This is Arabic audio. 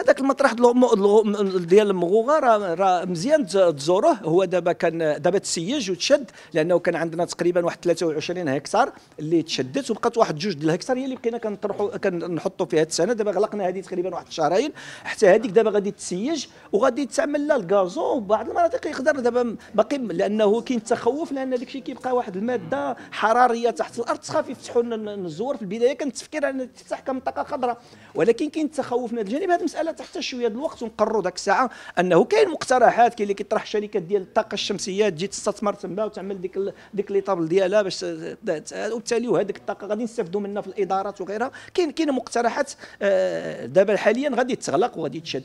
هذاك المطرح ديال المغوغه راه راه مزيان تزوروه. هو دابا كان دابا تسيج وتشد لأنه كان عندنا تقريبا واحد 23 هكتار اللي تشدت وبقات واحد جوج ديال الهكتار هي اللي بقينا كنطرحوا كنحطوا فيها السنة. دابا غلقنا هذه تقريبا واحد شهرين حتى هذيك دابا غادي تسيج وغادي تعمل لها الكازو وبعض المناطق يقدر دابا باقي لأنه كاين تخوف لأن داك الشيء كيبقى واحد المادة حرارية تحت الأرض. تخاف يفتحوا لنا الزور في البداية كان التفكير إن تفتح كمنطقة خضراء. ولكن كاين تخوف من هذا الجانب. هذه المسألة تحتاج شوية الوقت ونقرروا ذاك الساعة أنه كاين مقترحات كاين اللي كيطرح شركات ديال الطاقة الشمسية تجي تستثمر تما وتعمل ديك ديك لي طابل ديالها باش وبالتالي وهذيك الطاقة غادي نستافدوا منها في الإدارات وغيرها. كاين كاين مقترحات آه، دابا حاليا غادي تغلق وغادي تشد.